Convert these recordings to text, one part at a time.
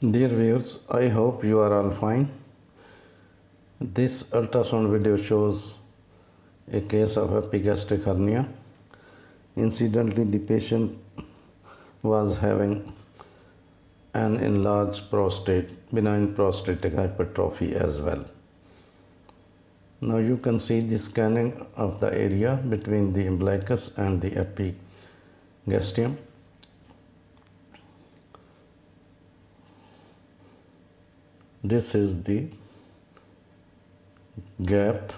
Dear viewers, I hope you are all fine. This ultrasound video shows a case of epigastric hernia. Incidentally, the patient was having an enlarged prostate, benign prostatic hypertrophy as well. Now you can see the scanning of the area between the umbilicus and the epigastrium. This is the gap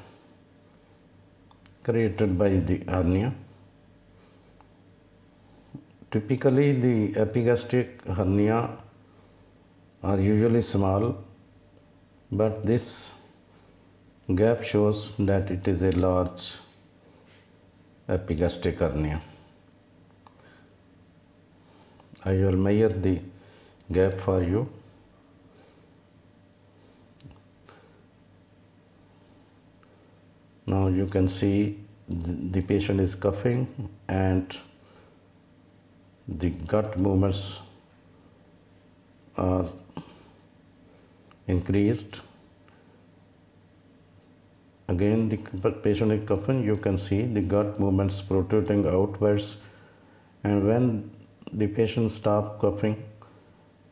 created by the hernia. Typically, the epigastric hernia are usually small, but this gap shows that it is a large epigastric hernia. I will measure the gap for you. Now you can see the patient is coughing and the gut movements are increased. Again, the patient is coughing, you can see the gut movements protruding outwards, and when the patient stop coughing,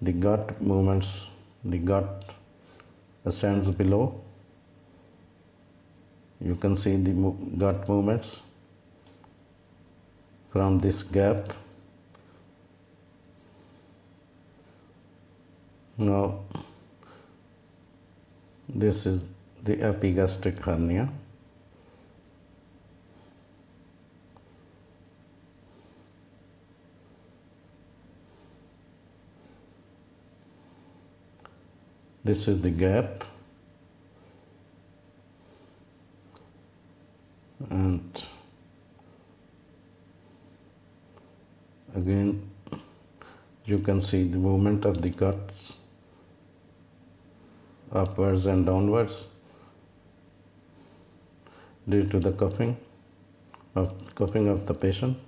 the gut movements, the gut ascends below you can see the gut movements from this gap. Now this is the epigastric hernia. This is the gap and again you can see the movement of the guts upwards and downwards due to the coughing of coughing of the patient